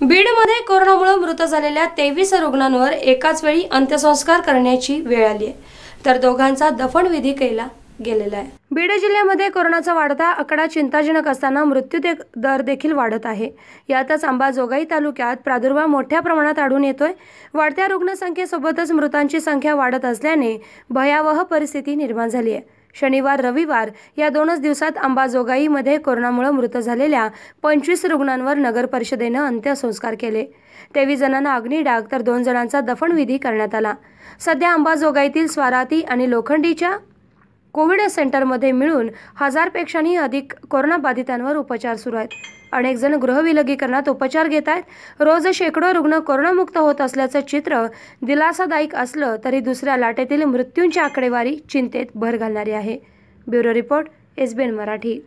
बीडमध्ये कोरोनामुळे मृत झालेल्या तेवीस रुग्णांवर एकाच वेळी अंत्यसंस्कार करण्याची वेळ आली आहे तर दोघांचा दफनविधी केला गेलेला आहे. बीड जिल्ह्यामध्ये कोरोनाचा वाढता आकडा चिंताजनक असताना मृत्यू दे- दर देखील वाढत आहे. यातच अंबाजोगाई तालुक्यात प्रादुर्भाव मोठ्या प्रमाणात आढळून येतोय. वाढत्या रुग्णसंख्येसोबतच मृतांची संख्या वाढत असल्याने भयावह परिस्थिती निर्माण झाली आहे शनिवार रविवार या दोनच दिवसात अंबाजोगाईमध्ये कोरोनामुळे मृत झालेल्या पंचवीस रुग्णांवर नगर परिषदेनं अंत्यसंस्कार केले. तेवीस जणांना अग्निडाग तर दोन जणांचा दफनविधी करण्यात आला. सध्या अंबाजोगाईतील स्वाराती आणि लोखंडीच्या कोविड सेंटरमध्ये मिळून हजारपेक्षाही अधिक कोरोनाबाधितांवर उपचार सुरू आहेत. अनेक जण गृहविलगीकरणात उपचार घेत आहेत. रोज शेकडो रुग्ण कोरोनामुक्त होत असल्याचं चित्र दिलासादायक असलं तरी दुसऱ्या लाटेतील मृत्यूंची आकडेवारी चिंतेत भर घालणारी आहे. Bureau report S Marathi.